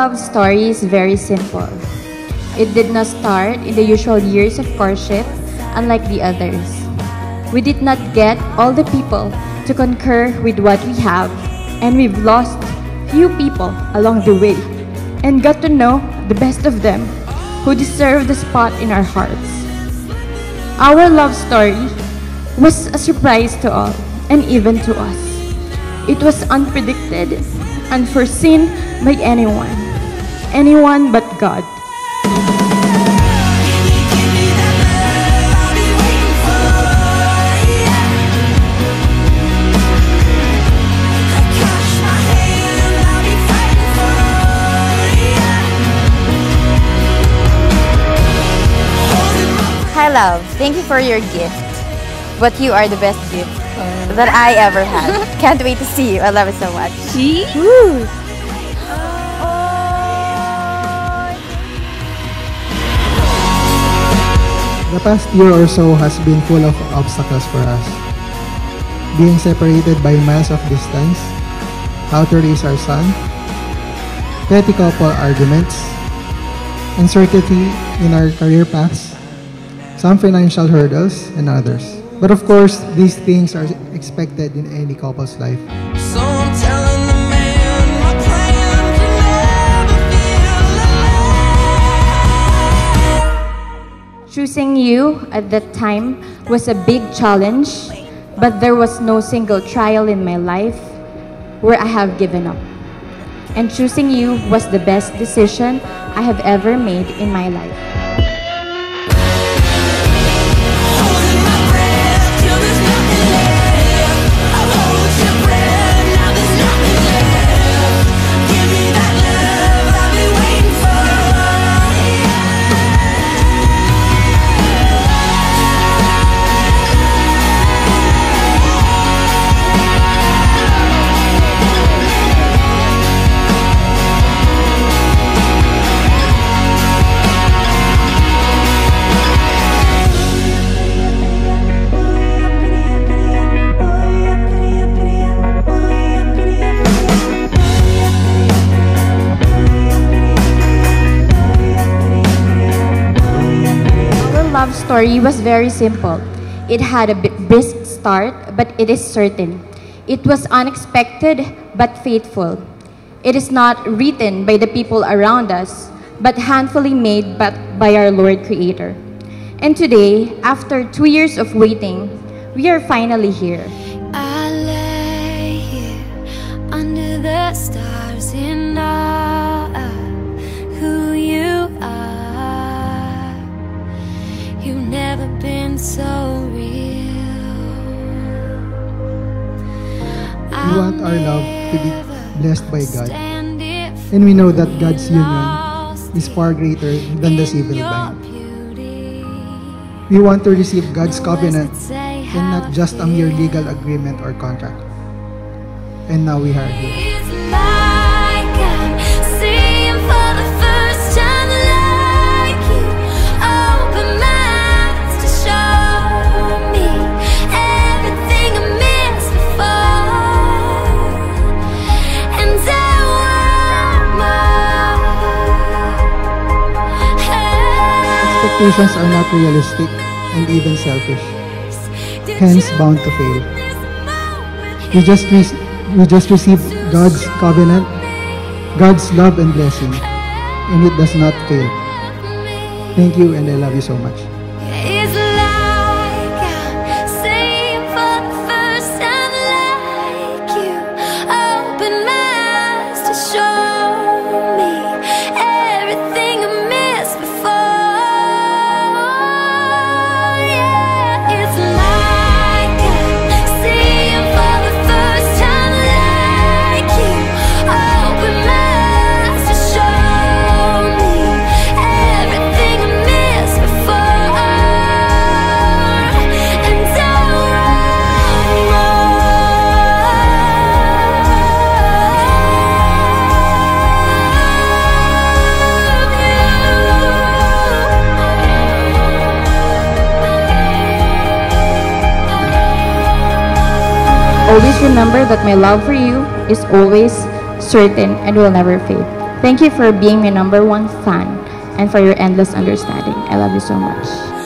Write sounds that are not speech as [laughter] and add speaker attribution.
Speaker 1: love story is very simple. It did not start in the usual years of courtship, unlike the others. We did not get all the people to concur with what we have, and we've lost few people along the way and got to know the best of them who deserve the spot in our hearts. Our love story was a surprise to all and even to us. It was unpredicted, unforeseen by anyone, anyone but God.
Speaker 2: Hi, love. Thank you for your gift. But you are the best gift that I ever had. [laughs] Can't wait to see you. I love it so much.
Speaker 1: See?
Speaker 2: Woo!
Speaker 3: The past year or so has been full of obstacles for us. Being separated by miles of distance, how to raise our son, petty couple arguments, uncertainty in our career paths, some financial hurdles, and others. But of course, these things are expected in any couple's life.
Speaker 4: So
Speaker 1: Choosing you at that time was a big challenge, but there was no single trial in my life where I have given up. And choosing you was the best decision I have ever made in my life.
Speaker 4: Love
Speaker 1: story was very simple. It had a brisk start, but it is certain. It was unexpected, but faithful. It is not written by the people around us, but handfully made but by our Lord Creator. And today, after two years of waiting, we are finally here.
Speaker 3: We want our love to be blessed by God. And we know that God's union is far greater than the civil bind. We want to receive God's covenant and not just a mere legal agreement or contract. And now we are here. Expectations are not realistic and even selfish. hence bound to fail. We just we just received God's covenant, God's love and blessing, and it does not fail. Thank you, and I love you so much.
Speaker 1: Always remember that my love for you is always certain and will never fade. Thank you for being my number one fan and for your endless understanding. I love you so much.